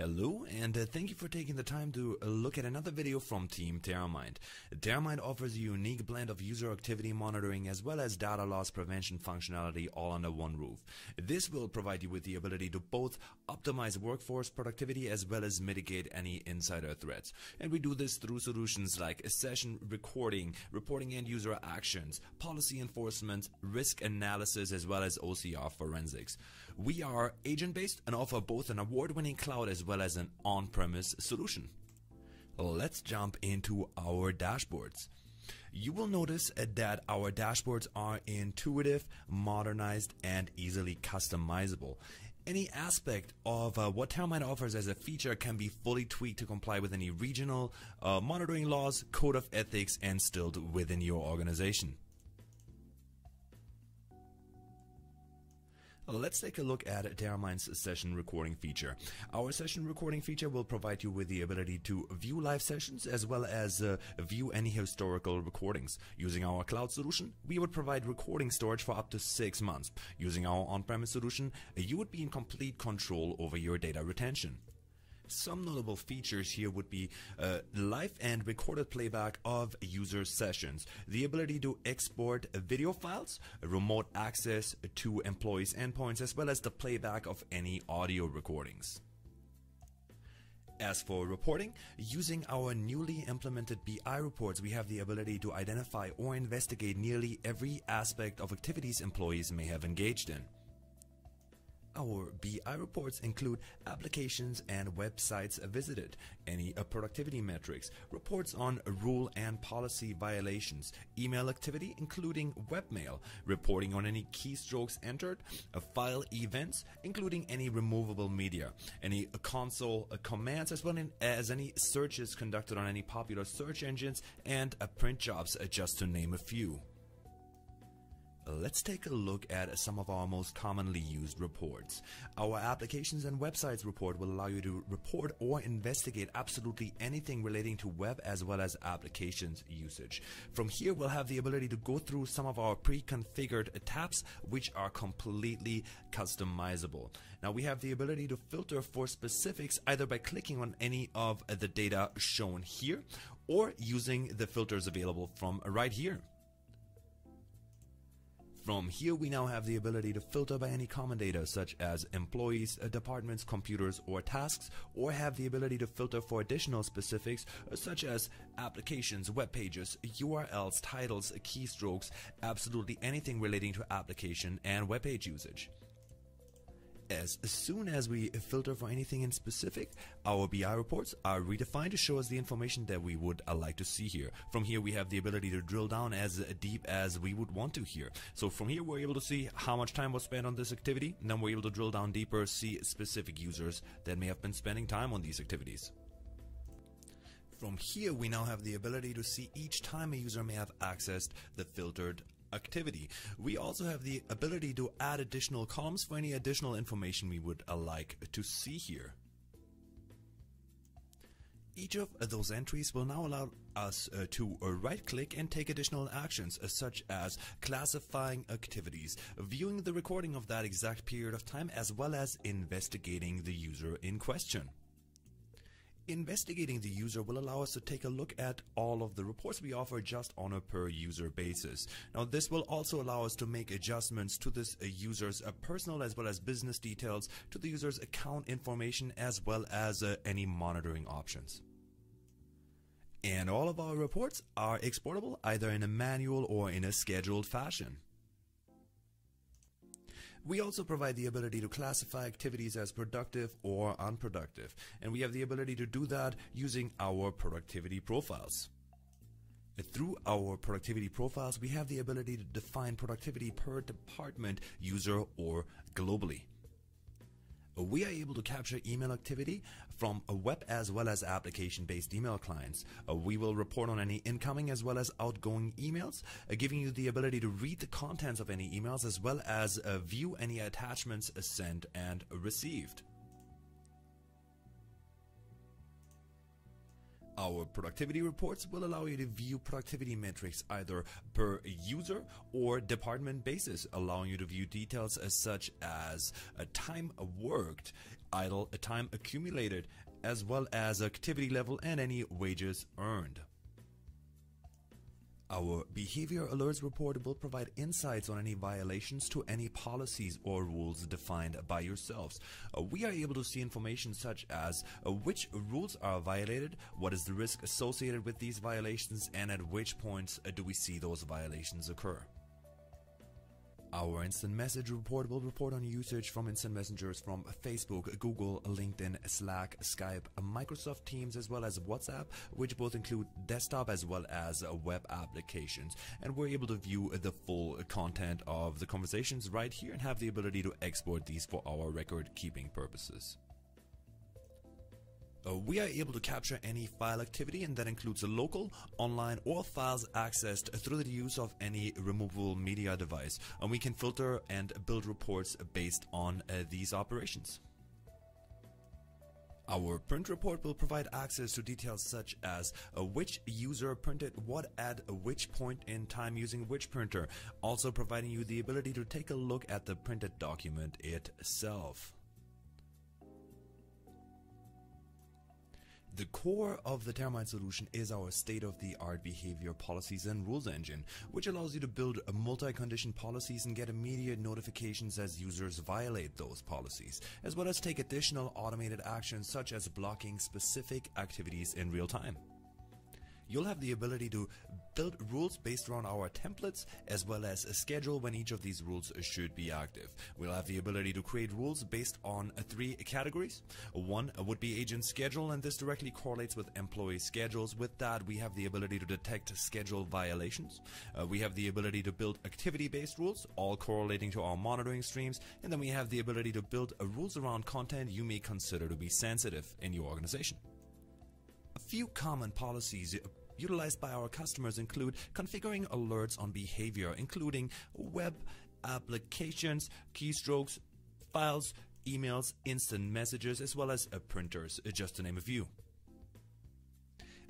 Hello, and uh, thank you for taking the time to uh, look at another video from Team Teramind. Teramind offers a unique blend of user activity monitoring as well as data loss prevention functionality all under one roof. This will provide you with the ability to both optimize workforce productivity as well as mitigate any insider threats. And we do this through solutions like session recording, reporting end user actions, policy enforcement, risk analysis, as well as OCR forensics. We are agent based and offer both an award winning cloud as well as an on-premise solution. Let's jump into our dashboards. You will notice that our dashboards are intuitive, modernized, and easily customizable. Any aspect of uh, what Teramind offers as a feature can be fully tweaked to comply with any regional uh, monitoring laws, code of ethics, and still within your organization. Let's take a look at Teramind's session recording feature. Our session recording feature will provide you with the ability to view live sessions as well as uh, view any historical recordings. Using our cloud solution, we would provide recording storage for up to six months. Using our on-premise solution, you would be in complete control over your data retention. Some notable features here would be uh, live and recorded playback of user sessions, the ability to export video files, remote access to employees' endpoints, as well as the playback of any audio recordings. As for reporting, using our newly implemented BI reports, we have the ability to identify or investigate nearly every aspect of activities employees may have engaged in. Our BI reports include applications and websites visited, any uh, productivity metrics, reports on rule and policy violations, email activity including webmail, reporting on any keystrokes entered, uh, file events including any removable media, any uh, console commands as well as any searches conducted on any popular search engines and print jobs just to name a few. Let's take a look at some of our most commonly used reports. Our applications and websites report will allow you to report or investigate absolutely anything relating to web as well as applications usage. From here, we'll have the ability to go through some of our pre-configured tabs, which are completely customizable. Now we have the ability to filter for specifics either by clicking on any of the data shown here or using the filters available from right here. From here, we now have the ability to filter by any common data such as employees, uh, departments, computers, or tasks, or have the ability to filter for additional specifics uh, such as applications, web pages, URLs, titles, keystrokes, absolutely anything relating to application and web page usage. As soon as we filter for anything in specific, our BI reports are redefined to show us the information that we would uh, like to see here. From here, we have the ability to drill down as deep as we would want to here. So from here, we're able to see how much time was spent on this activity. And then we're able to drill down deeper, see specific users that may have been spending time on these activities. From here, we now have the ability to see each time a user may have accessed the filtered activity. We also have the ability to add additional columns for any additional information we would uh, like to see here. Each of those entries will now allow us uh, to uh, right click and take additional actions uh, such as classifying activities, viewing the recording of that exact period of time as well as investigating the user in question. Investigating the user will allow us to take a look at all of the reports we offer just on a per user basis. Now this will also allow us to make adjustments to this uh, user's uh, personal as well as business details, to the user's account information as well as uh, any monitoring options. And all of our reports are exportable either in a manual or in a scheduled fashion. We also provide the ability to classify activities as productive or unproductive, and we have the ability to do that using our productivity profiles. Through our productivity profiles, we have the ability to define productivity per department, user, or globally we are able to capture email activity from a web as well as application based email clients. Uh, we will report on any incoming as well as outgoing emails, uh, giving you the ability to read the contents of any emails as well as uh, view any attachments sent and received. Our productivity reports will allow you to view productivity metrics either per user or department basis, allowing you to view details as such as time worked, idle time accumulated, as well as activity level and any wages earned. Our Behavior Alerts report will provide insights on any violations to any policies or rules defined by yourselves. Uh, we are able to see information such as uh, which rules are violated, what is the risk associated with these violations, and at which points uh, do we see those violations occur. Our instant message report will report on usage from instant messengers from Facebook, Google, LinkedIn, Slack, Skype, Microsoft Teams, as well as WhatsApp, which both include desktop as well as web applications. And we're able to view the full content of the conversations right here and have the ability to export these for our record keeping purposes. Uh, we are able to capture any file activity and that includes local, online or files accessed through the use of any removable media device. And we can filter and build reports based on uh, these operations. Our print report will provide access to details such as uh, which user printed what at which point in time using which printer, also providing you the ability to take a look at the printed document itself. The core of the Teramind solution is our state-of-the-art behavior policies and rules engine, which allows you to build multi-condition policies and get immediate notifications as users violate those policies, as well as take additional automated actions such as blocking specific activities in real time. You'll have the ability to build rules based around our templates as well as a schedule when each of these rules should be active. We'll have the ability to create rules based on uh, three categories. One uh, would be agent schedule and this directly correlates with employee schedules. With that, we have the ability to detect schedule violations. Uh, we have the ability to build activity-based rules, all correlating to our monitoring streams. And then we have the ability to build uh, rules around content you may consider to be sensitive in your organization. Few common policies uh, utilized by our customers include configuring alerts on behavior, including web applications, keystrokes, files, emails, instant messages, as well as uh, printers, uh, just to name a few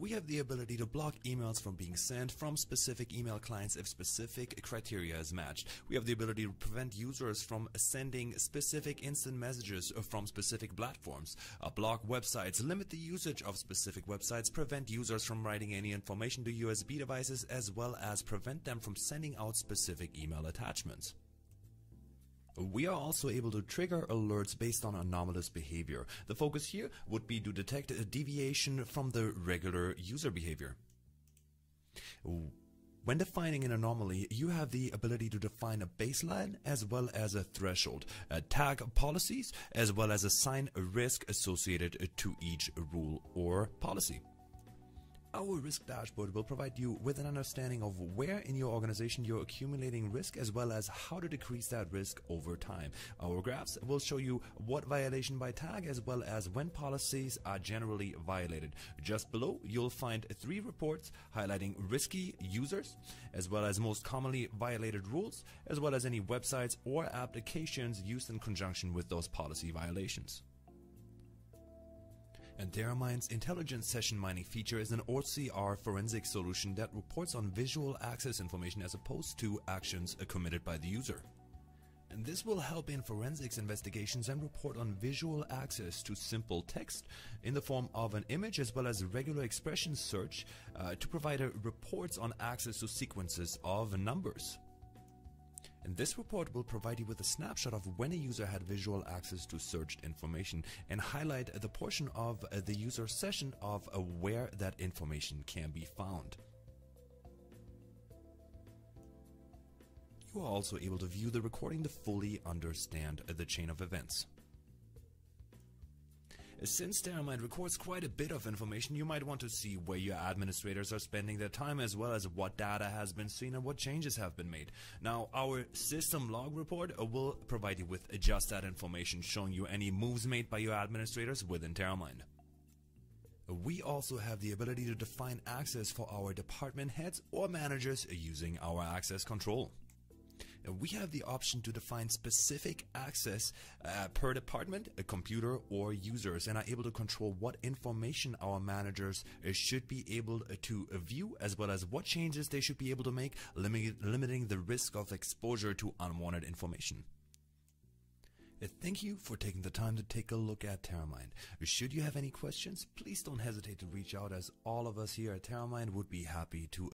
we have the ability to block emails from being sent from specific email clients if specific criteria is matched. We have the ability to prevent users from sending specific instant messages from specific platforms. Uh, block websites, limit the usage of specific websites, prevent users from writing any information to USB devices, as well as prevent them from sending out specific email attachments. We are also able to trigger alerts based on anomalous behavior. The focus here would be to detect a deviation from the regular user behavior. When defining an anomaly, you have the ability to define a baseline as well as a threshold, uh, tag policies, as well as assign a risk associated to each rule or policy. Our risk dashboard will provide you with an understanding of where in your organization you're accumulating risk as well as how to decrease that risk over time. Our graphs will show you what violation by tag as well as when policies are generally violated. Just below, you'll find three reports highlighting risky users as well as most commonly violated rules as well as any websites or applications used in conjunction with those policy violations. And Teramind's intelligent session mining feature is an OCR forensic solution that reports on visual access information as opposed to actions committed by the user. And this will help in forensics investigations and report on visual access to simple text in the form of an image as well as regular expression search uh, to provide reports on access to sequences of numbers. And this report will provide you with a snapshot of when a user had visual access to searched information and highlight the portion of uh, the user session of uh, where that information can be found. You are also able to view the recording to fully understand uh, the chain of events. Since Teramind records quite a bit of information, you might want to see where your administrators are spending their time as well as what data has been seen and what changes have been made. Now, our system log report uh, will provide you with just that information, showing you any moves made by your administrators within Teramind. We also have the ability to define access for our department heads or managers using our access control. We have the option to define specific access uh, per department, a computer, or users, and are able to control what information our managers uh, should be able uh, to view, as well as what changes they should be able to make, limi- limiting the risk of exposure to unwanted information. Uh, Thank you for taking the time to take a look at Teramind. Should you have any questions, please don't hesitate to reach out as all of us here at Teramind would be happy to